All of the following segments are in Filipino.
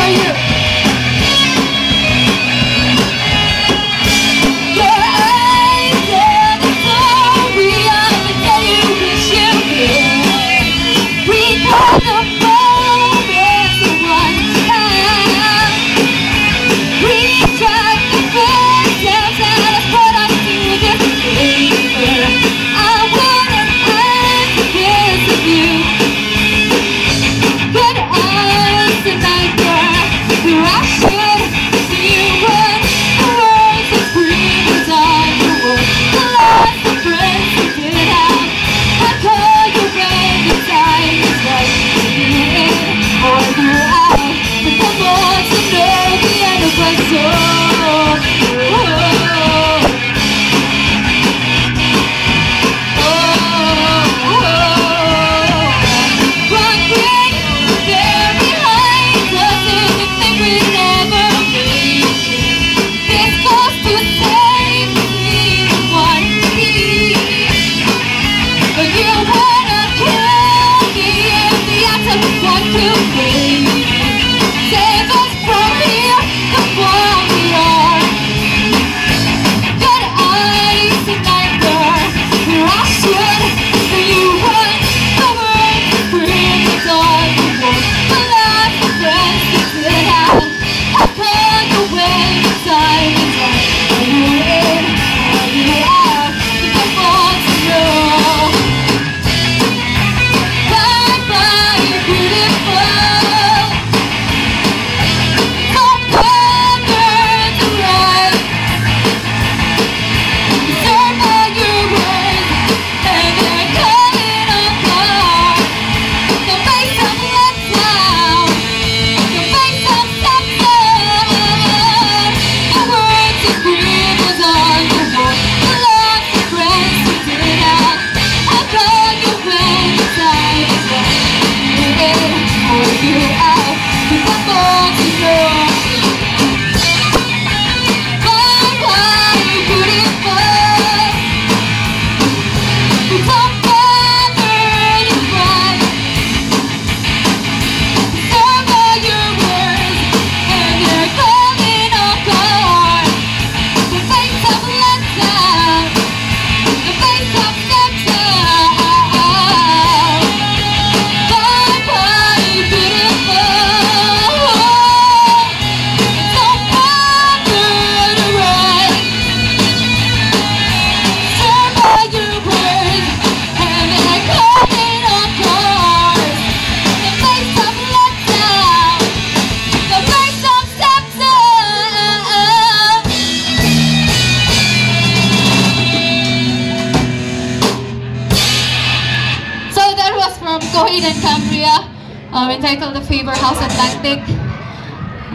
fire. 啊 Coheed and Cambria, um, entitled The Favor House Atlantic.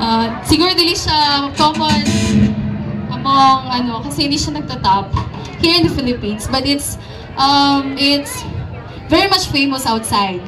Uh, siguro dili siya common among, ano, kasi hindi siya nagtatap here in the Philippines. But it's, um, it's very much famous outside.